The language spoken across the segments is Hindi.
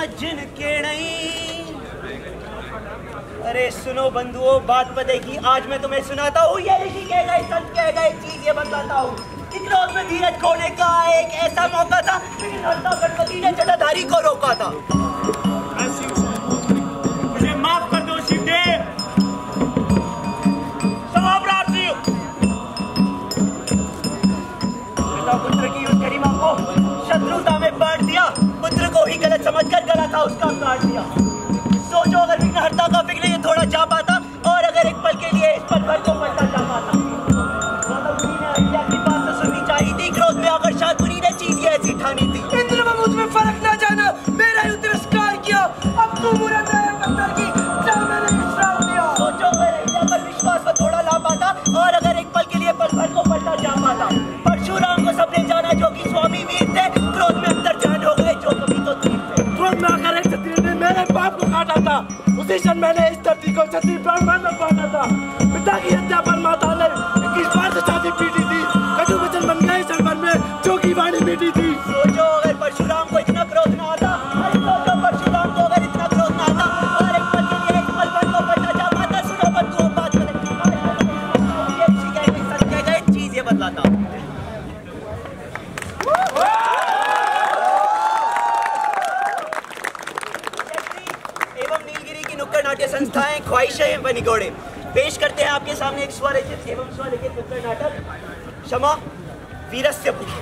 अज्जन केणई अरे सुनो बंधुओं, बात बताएगी आज मैं तुम्हें सुनाता हूँ, ये ऋषि कह गए, संत कह गए, चीज़ ये बताता हूँ। धीरज खोने का एक ऐसा मौका था, लेकिन गणपति ने जटाधारी को रोका था। पुत्र गलत समझ समझकर गला था, उसका काट दिया। सोचो, अगर विघ्नहर्ता का विघ्न ये थोड़ा जा पाता, और अगर एक पल के लिए इस पल भर को पलटा उसी मैंने इस धरती को छत्ती ब्राह्मण में था पिता की हत्या पर माता ने इक्कीस बार से शादी पीटी थी कटु वचन बन गए सरवर में जो की वाणी मीठी थी क्षमा वीरस्य भूषण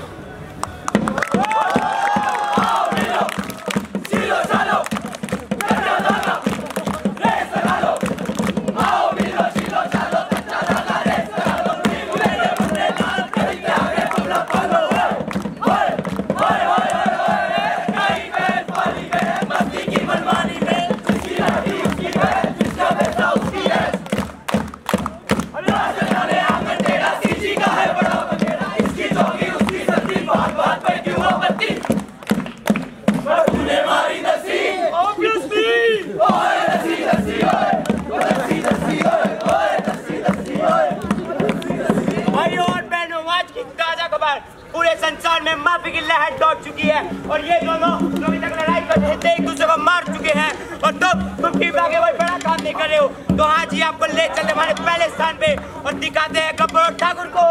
पूरे संसार में माफ़ी की लहर दौड़ चुकी है। और ये दोनों जो अभी तक लड़ाई कर रहे थे एक दूसरे को मार चुके हैं। और तुम तुम ठीक आगे कोई बड़ा काम नहीं कर रहे हो। तो ही आपको ले चलते हमारे पहले स्थान पे और दिखाते हैं कपूर ठाकुर को।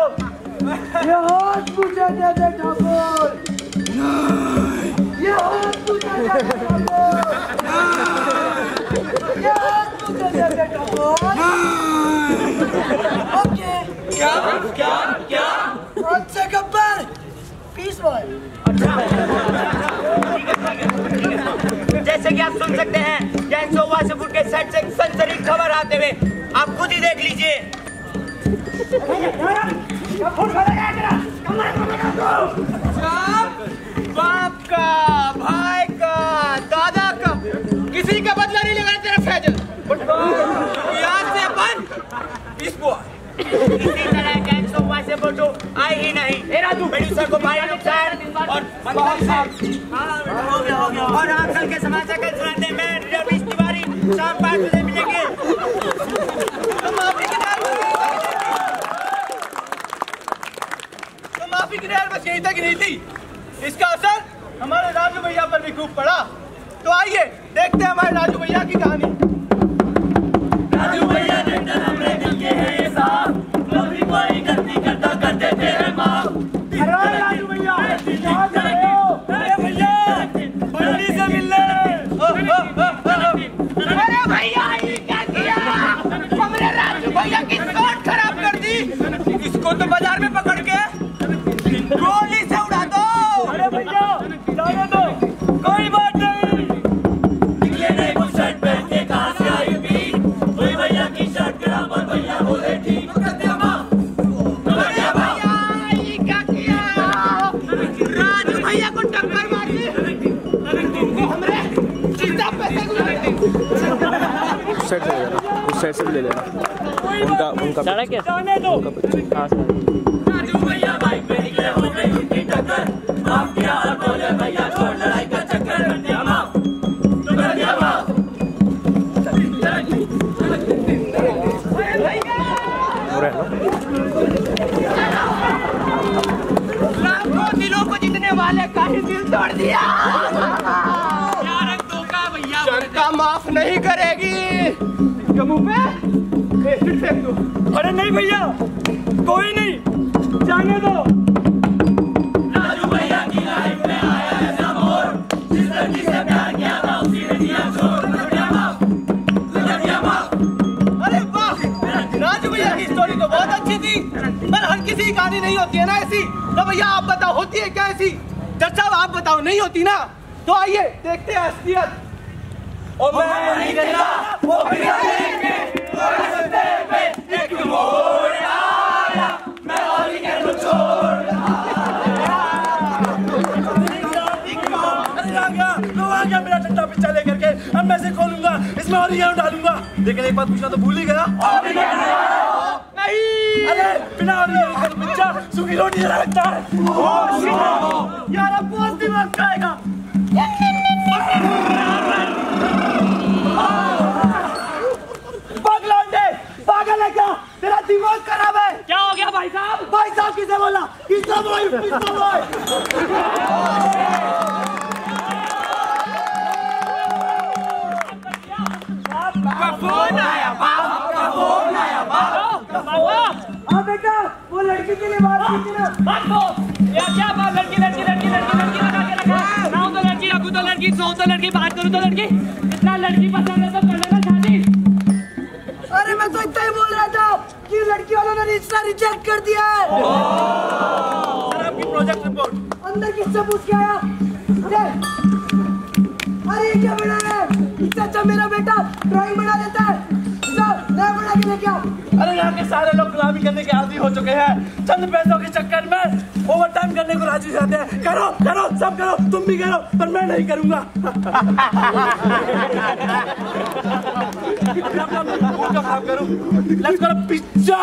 ये हाथ मुझे दे दे ठाकुर। ये हाथ मुझे दे दे ठाकुर। ये हाथ मुझे दे दे ठाकुर। ओके। क्या क्या क्या? कौन से गब्बर पीस बॉय जैसे कि आप सुन सकते हैं जैन सोवा से के सेट से सनसनी खबर आते हुए आप खुद ही देख लीजिए। बाप का भाई का दादा का किसी का बदला नहीं लेगा तेरा फैजल यहाँ से अपन इस इसी तरह से फ़ोटो आई ही नहीं। मेरा तू प्रोड्यूसर को भारी नुकसान और बहुत हो? गया हो गया। और आप कल के समाचार कल सुनाते हैं मैं रवीश तिवारी शाम पाँच बजे मिलेंगे। तो माफ़ी की तो की नहर बस यही तक नहीं थी। इसका असर हमारे राजू भैया पर भी खूब पड़ा। तो आइए देखते हैं हमारे राजू भैया की कहानी। भैया की खराब कर दी। इसको तो बाज़ार में पकड़ साइड से भी ले लेना। उनका उनका सड़क है राजू फेंक दो अरे नहीं भैया कोई नहीं। जाने दो। अरे वाह! राजू भैया की स्टोरी तो बहुत अच्छी थी। पर हर किसी की कहानी नहीं होती है ना ऐसी? तो भैया आप बताओ होती है क्या ऐसी? जज साहब आप बताओ नहीं होती ना? तो आइए देखते हैं असलियत। और मैं नहीं वो अब मैं और ये डालूँगा लेकिन एक बात पूछना तो भूल ही गया अरे बिना और ये पिच्चा सूखी रोटी जरा लगता है यार अब बहुत दिमाग खाएगा दिमाग खराब है। क्या हो गया भाई साहब? भाई साहब किसे बोला? किसने बोला? किसने बोला। हाँ बेटा वो लड़की के लिए बात की थी ना। बात को। या क्या बात लड़की लड़की लड़की लड़की लड़की लगा के रखा है। ना तो लड़की रखूँ तो लड़की सो तो लड़की बात करूँ तो लड़की। इतना लड़की पसंद है तो था कि लड़की वालों ने रिश्ता रिजेक्ट कर दिया है। सर आपकी प्रोजेक्ट रिपोर्ट अंदर किससे पूछ के आया अरे अरे क्या बना है? इससे अच्छा मेरा बेटा ड्राइंग बना देता है। बना के लेके अरे यहाँ के सारे लोग गुलामी करने के आदि हो चुके हैं। चंद पैसों के चक्कर में करने को राज़ी रहते हैं। करो करो, सब करो, तुम भी करो, पर मैं नहीं करूँगा। पिज्जा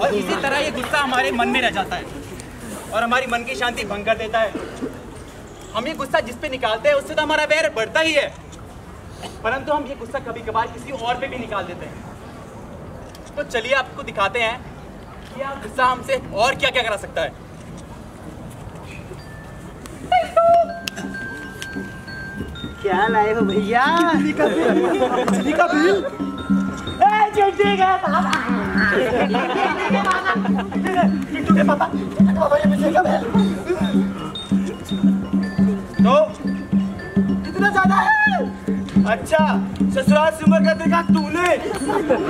और इसी तरह ये गुस्सा हमारे मन में रह जाता है। और हमारी मन की शांति भंग कर देता है। हम ये गुस्सा जिस पे निकालते हैं, उससे तो हमारा वैर बढ़ता ही है। परंतु हम ये गुस्सा कभी कभार किसी और पे भी निकाल देते हैं। तो चलिए आपको दिखाते हैं गुस्सा हमसे और क्या क्या करा सकता है? क्या लाए हो भैया? बिजली का बिल। ए चिट्ठी का चिट्टू के पापा। पापा ये बिजली का बिल। अच्छा ससुराल से उम्र का देखा तूने।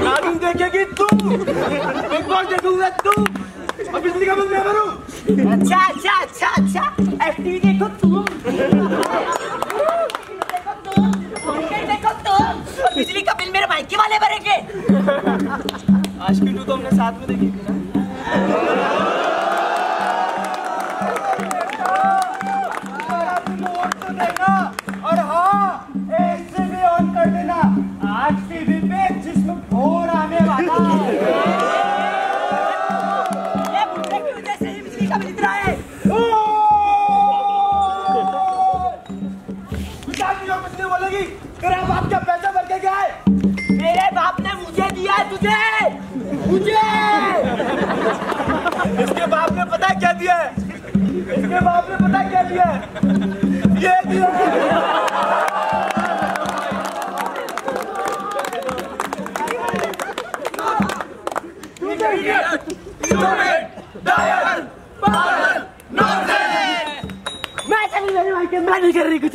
नागिन देखेगी तू। बिग बॉस देखूँगा तू। और बिजली का बिल मैं भरूं अच्छा अच्छा अच्छा अच्छा। एफटीवी देखो तुम देखो तुम क्रिकेट और बिजली का बिल मेरे भाई के वाले भरेंगे। आज की टू तो हमने साथ में देखी थी ना। और मैं नहीं कर रही कुछ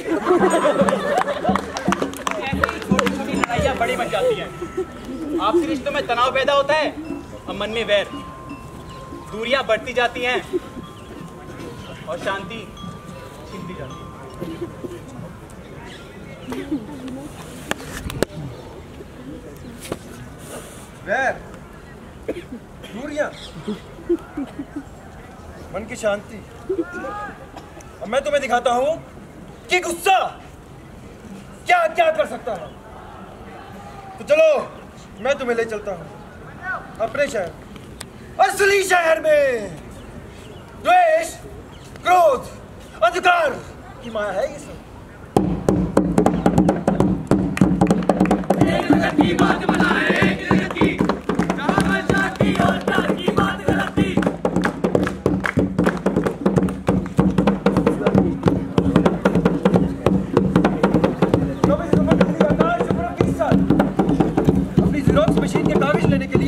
बड़ी बन जाती हैं आपसी रिश्तों में तनाव पैदा होता है और मन में वैर दूरियाँ बढ़ती जाती हैं और शांति छिनती जाती है वैर दूरियाँ मन की शांति। अब मैं तुम्हें दिखाता हूँ कि गुस्सा क्या क्या कर सकता है। तो चलो, मैं तुम्हें ले चलता हूँ। अपने शहर, असली शहर में। द्वेष, क्रोध, अंधकार की माया है ये सब।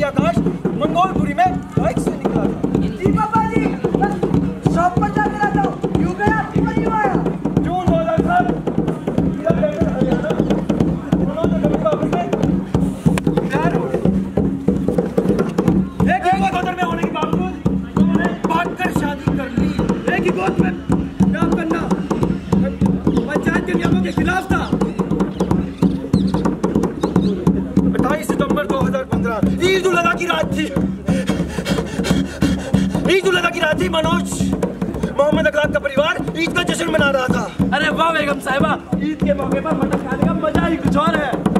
आकाश मंगोलपुरी में। ईद उल अजहा की रात थी मनोज, मोहम्मद अखलाक का परिवार ईद का जश्न मना रहा था। अरे वाह बेगम साहिबा, ईद के मौके पर मटन खाने का मज़ा ही कुछ और है।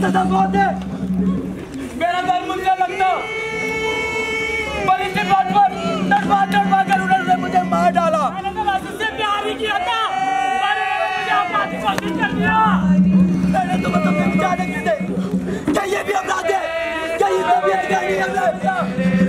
सजा बहुत है। मेरा दर मुझे लगता पर इसके बाद पर डरवा डरवा कर उन्होंने मुझे मार डाला। मैंने प्यार ही किया था मैंने तो फिर जाने की क्या ये भी अपराध है क्या ये नहीं है।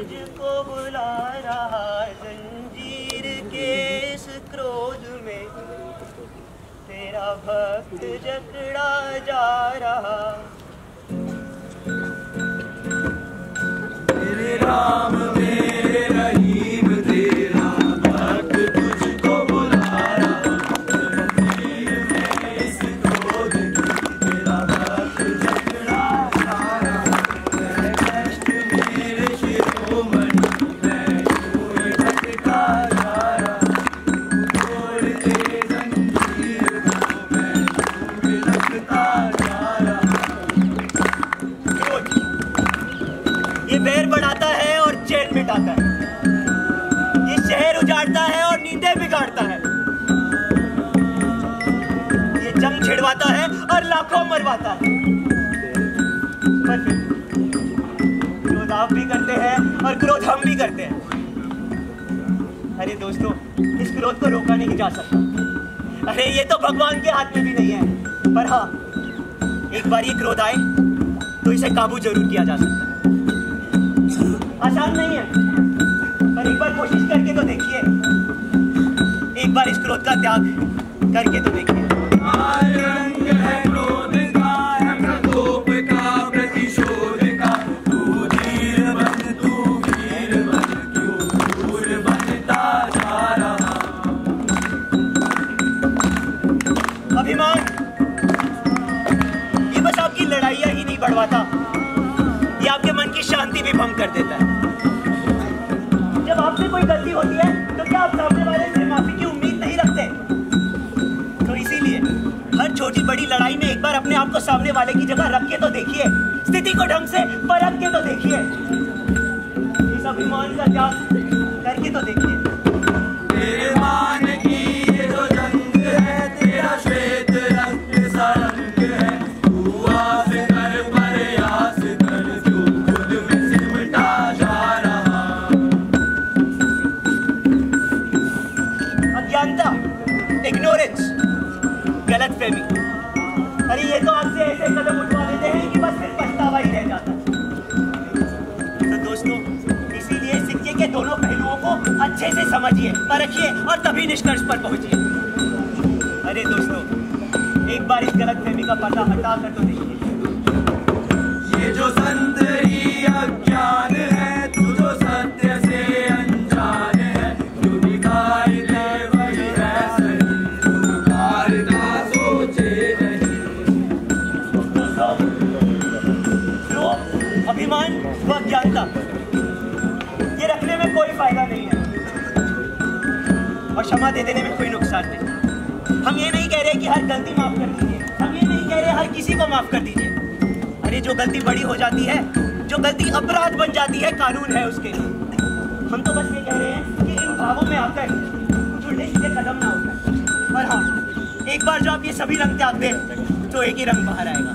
तुझको बुला रहा जंजीर के इस क्रोध में। तेरा भक्त जकड़ा जा रहा। ये मरवाता है। क्रोध आप भी करते हैं और क्रोध हम भी करते हैं। अरे दोस्तों, इस क्रोध को रोका नहीं जा सकता। अरे, ये तो भगवान के हाथ में भी नहीं है। पर हाँ एक बार ये क्रोध आए तो इसे काबू ज़रूर किया जा सकता है। आसान नहीं है, पर एक बार कोशिश करके तो देखिए। एक बार इस क्रोध का त्याग करके तो देखिए। अभिमान कोई गलती होती है तो क्या आप सामने वाले से माफ़ी की उम्मीद नहीं रखते? तो इसीलिए हर छोटी बड़ी लड़ाई में एक बार अपने आप को सामने वाले की जगह रख के तो देखिए, स्थिति को ढंग से परख के तो देखिए। इस अभिमान का त्याग करके तो देखिए। गलत फहमी अरे ये तो आपसे ऐसे कदम उठवा लेते हैं कि बस फिर पछतावा ही रह जाता। तो दोस्तों, इसीलिए सिक्के के दोनों पहलुओं को अच्छे से समझिए, परखिए और तभी निष्कर्ष पर पहुंचिए। अरे दोस्तों, एक बार इस गलत फहमी का पर्दा हटा कर तो देखिए। ये जो संतरी अभिमान व अज्ञानता ये रखने में कोई फ़ायदा नहीं है। और क्षमा दे देने में कोई नुकसान नहीं। हम ये नहीं कह रहे कि हर गलती माफ़ कर दीजिए। हम ये नहीं कह रहे हर किसी को माफ़ कर दीजिए। अरे, जो गलती बड़ी हो जाती है, जो गलती अपराध बन जाती है, कानून है उसके लिए। हम तो बस ये कह रहे हैं कि इन भावों में आकर उल्टे सीधे कदम ना उठाएँ। और हाँ एक बार जो आप ये सभी रंग त्याग दें तो एक ही रंग बाहर आएगा।